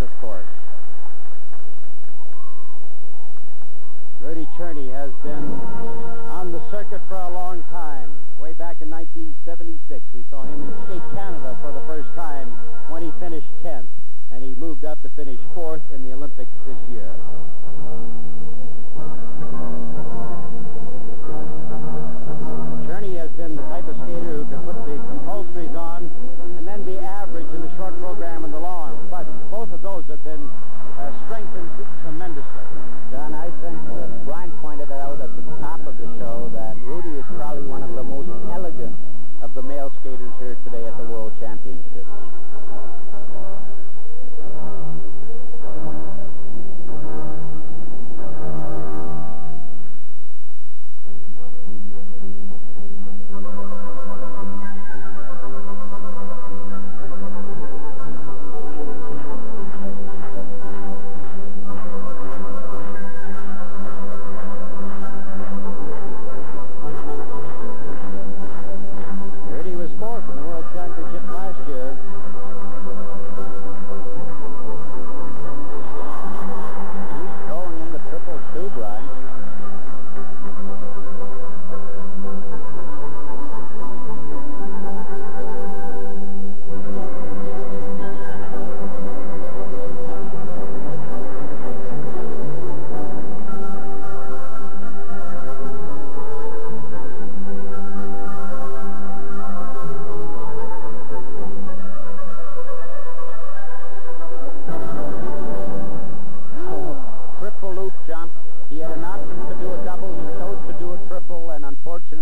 of course. Rudi Cerne has been on the circuit for a long time. Way back in 1976, we saw him in Skate Canada for the first time when he finished 10th, and he moved up to finish 4th in the Olympics this year.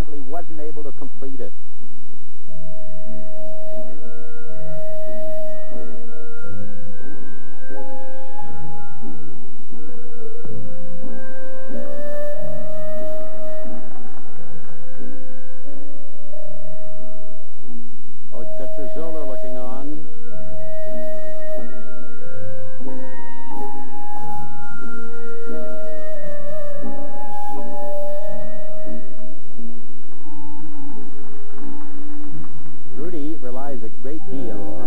apparently wasn't able to complete it. great deal.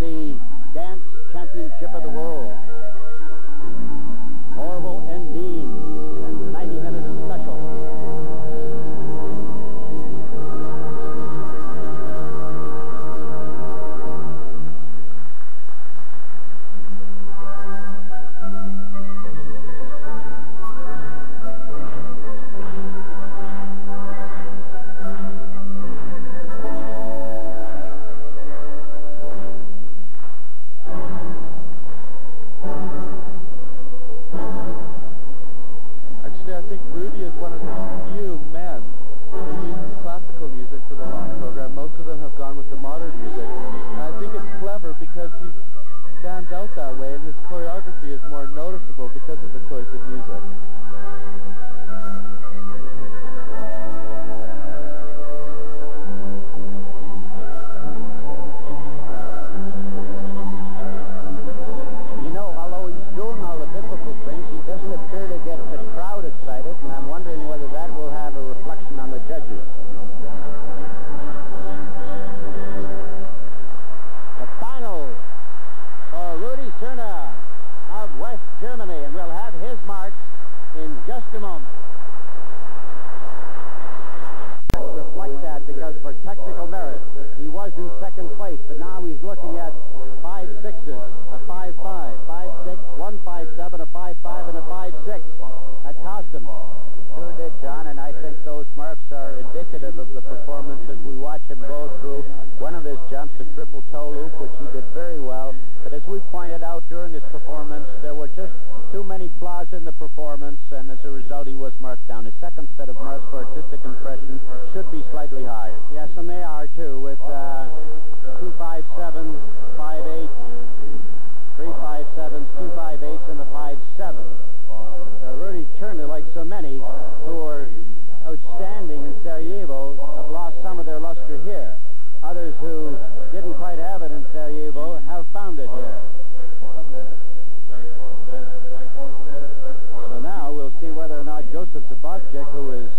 the dance championship of the world. and his choreography is more noticeable because of the choice of music. Germany, and we'll have his marks in just a moment. Reflect that because for technical merit, he was in second place, but now he's looking at five sixes, a five five, five six, one five seven, a five five, and a five six. That cost him. Sure did, John, and I think those marks are indicative of the performance as we watch him go through one of his jumps, a triple toe loop, which he did very well. We pointed out during his performance, there were just too many flaws in the performance, and as a result, he was marked down. His second set of marks for artistic impression should be slightly higher. Yes, and they are too, with uh, two five sevens, five eight, three five sevens, two five eights, and a five seven. Uh, Rudi Cerne, like so many who are outstanding in Sarajevo, have lost some of their luster here. Others who didn't quite have it in Sarajevo have found it here. So now we'll see whether or not Joseph Sabovcik, who is